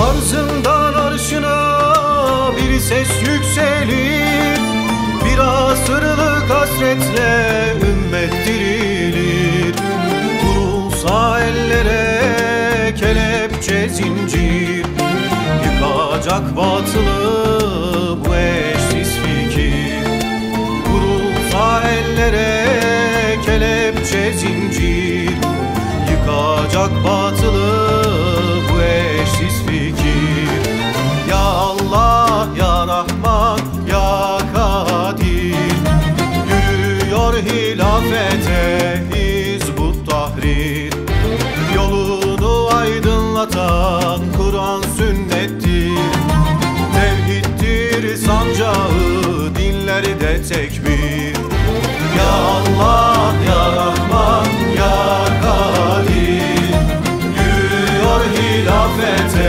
Arzından arşına bir ses yükselir. Bir asırlık hasretle ellere kelepçe zincir. Yıkacak batılı bu eşsiz fikir. Kurulsa ellere kelepçe zincir. Yıkacak batılı sünnettir Tevhiddir sancağı dinlerde tekbir. Ya Allah ya Rahman ya Kadir Yürüyor hilafete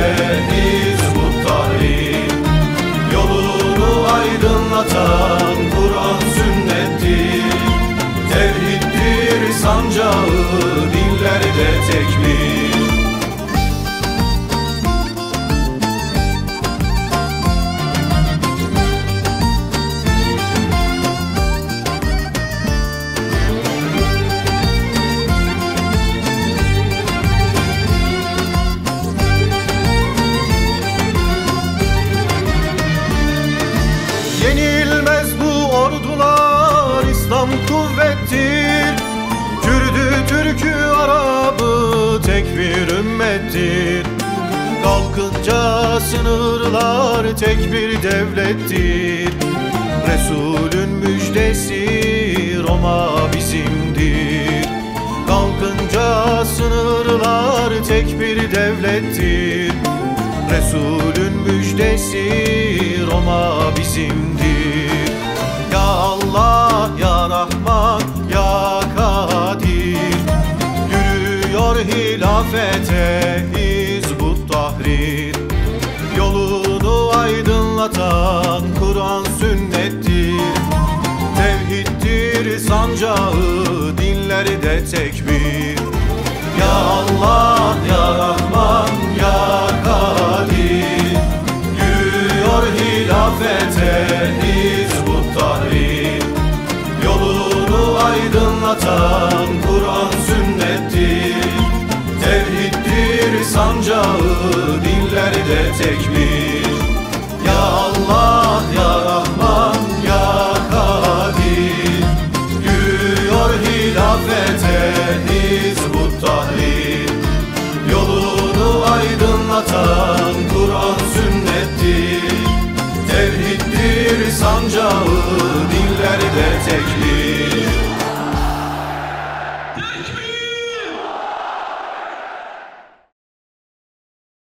kuvvettir Kürdü, Türkü, Arabı tek bir ümmettir. Kalkınca sınırlar tek bir devlettir. Resulün müjdesi Roma bizimdir. Kalkınca sınırlar tek bir devlettir. Resulün müjdesi Roma bizimdir Tevhiddir sancağı dinlerde tekbir. Ya Allah ya Rahman ya Kadir. Yürüyor hilafete Hizbut Tahrir. Yolunu aydınlatan Kur'an sünnettir. Tevhiddir sancağı dinlerde tekbir